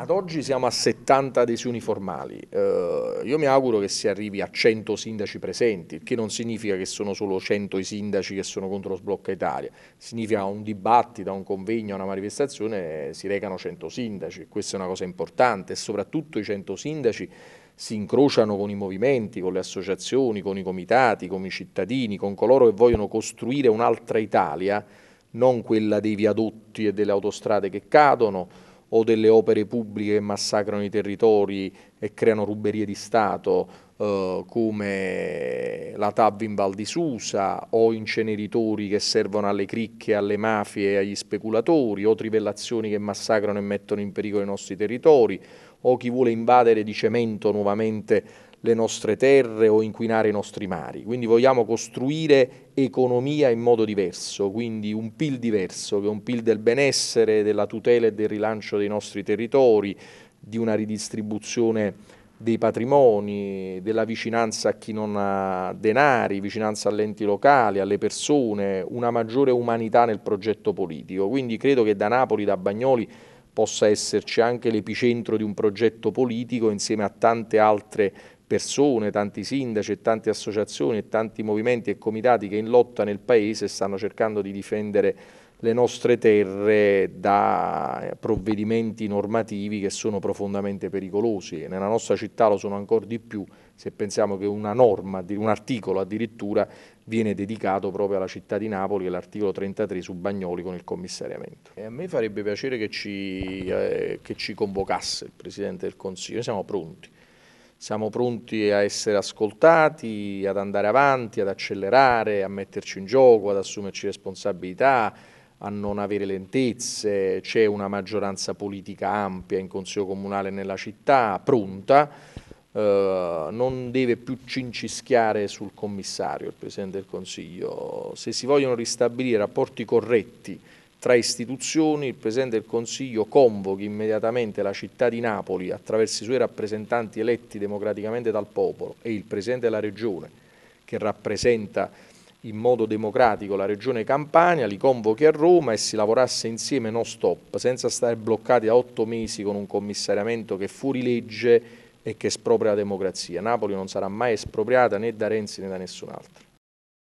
Ad oggi siamo a 70 adesioni formali, eh, io mi auguro che si arrivi a 100 sindaci presenti, il che non significa che sono solo 100 i sindaci che sono contro lo sblocca Italia, significa un dibattito, un convegno, una manifestazione, si recano 100 sindaci, questa è una cosa importante e soprattutto i 100 sindaci si incrociano con i movimenti, con le associazioni, con i comitati, con i cittadini, con coloro che vogliono costruire un'altra Italia, non quella dei viadotti e delle autostrade che cadono, o delle opere pubbliche che massacrano i territori e creano ruberie di Stato eh, come la TAV in Val di Susa o inceneritori che servono alle cricche, alle mafie e agli speculatori o trivellazioni che massacrano e mettono in pericolo i nostri territori o chi vuole invadere di cemento nuovamente le nostre terre o inquinare i nostri mari. Quindi vogliamo costruire economia in modo diverso, quindi un PIL diverso, che è un PIL del benessere, della tutela e del rilancio dei nostri territori, di una ridistribuzione dei patrimoni, della vicinanza a chi non ha denari, vicinanza agli enti locali, alle persone, una maggiore umanità nel progetto politico. Quindi credo che da Napoli, da Bagnoli, possa esserci anche l'epicentro di un progetto politico insieme a tante altre persone, tanti sindaci e tante associazioni e tanti movimenti e comitati che in lotta nel Paese stanno cercando di difendere le nostre terre da provvedimenti normativi che sono profondamente pericolosi. Nella nostra città lo sono ancora di più se pensiamo che una norma, un articolo addirittura viene dedicato proprio alla città di Napoli, l'articolo 33 su Bagnoli con il commissariamento. E a me farebbe piacere che ci, eh, che ci convocasse il Presidente del Consiglio, noi siamo pronti siamo pronti a essere ascoltati, ad andare avanti, ad accelerare, a metterci in gioco, ad assumerci responsabilità, a non avere lentezze, c'è una maggioranza politica ampia in Consiglio Comunale nella città, pronta, eh, non deve più cincischiare sul commissario, il Presidente del Consiglio. Se si vogliono ristabilire rapporti corretti tra istituzioni, il Presidente del Consiglio convochi immediatamente la città di Napoli attraverso i suoi rappresentanti eletti democraticamente dal popolo e il Presidente della Regione che rappresenta in modo democratico la Regione Campania, li convochi a Roma e si lavorasse insieme non stop, senza stare bloccati a otto mesi con un commissariamento che fuori legge e che espropria la democrazia. Napoli non sarà mai espropriata né da Renzi né da nessun altro.